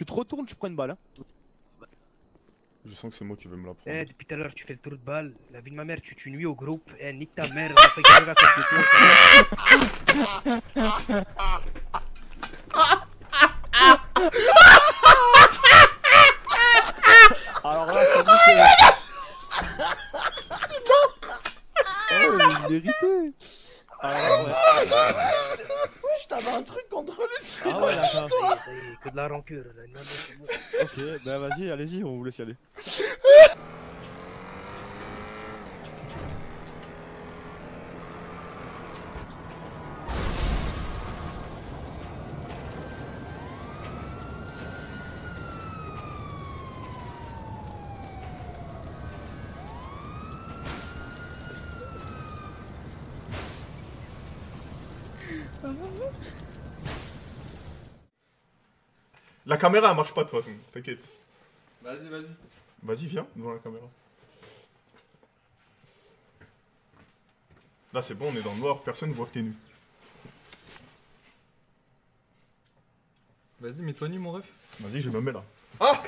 Tu te retournes, tu prends une balle. Hein. Je sens que c'est moi qui vais me la prendre. Eh, depuis tout à l'heure, tu fais le tour de balle. La vie de ma mère, tu, tu nuis au groupe. Eh, nique ta mère, on fait ça va Alors là, dit que... Oh, il méritait Alors là, ouais. Ah ouais, là, ça... Ça y est, ça y est, que de la rancœur. là. Non, non, c'est bon. Ok, bah vas-y, allez-y, on vous laisse y aller. La caméra elle marche pas de toute façon, t'inquiète. Vas-y, vas-y. Vas-y, viens devant la caméra. Là c'est bon, on est dans le noir, personne voit que t'es nu. Vas-y, mets-toi nu, mon ref. Vas-y, je me mets là. Ah